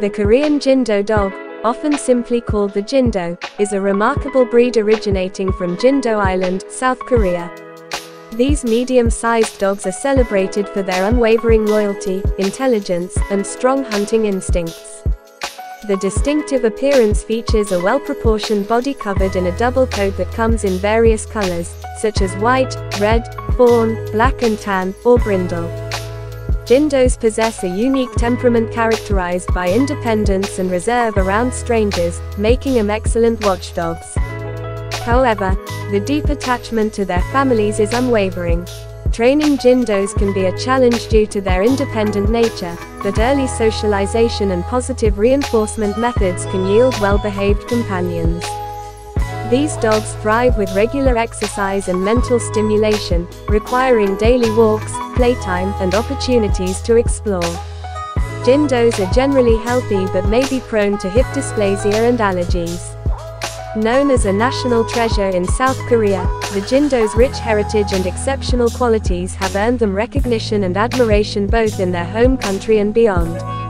The Korean Jindo dog, often simply called the Jindo, is a remarkable breed originating from Jindo Island, South Korea. These medium-sized dogs are celebrated for their unwavering loyalty, intelligence, and strong hunting instincts. The distinctive appearance features a well-proportioned body covered in a double coat that comes in various colors, such as white, red, fawn, black and tan, or brindle. Jindos possess a unique temperament characterized by independence and reserve around strangers, making them excellent watchdogs. However, the deep attachment to their families is unwavering. Training Jindos can be a challenge due to their independent nature, but early socialization and positive reinforcement methods can yield well-behaved companions. These dogs thrive with regular exercise and mental stimulation, requiring daily walks, playtime, and opportunities to explore. Jindos are generally healthy but may be prone to hip dysplasia and allergies. Known as a national treasure in South Korea, the Jindo's rich heritage and exceptional qualities have earned them recognition and admiration both in their home country and beyond.